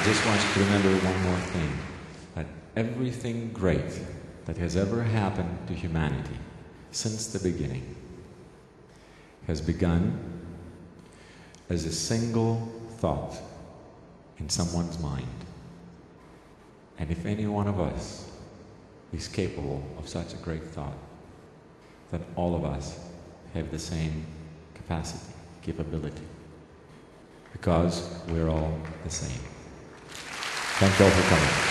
I just want you to remember one more thing that everything great that has ever happened to humanity since the beginning has begun as a single thought in someone's mind. And if any one of us is capable of such a great thought, then all of us have the same capacity, capability, because we're all the same. Thank you all for coming.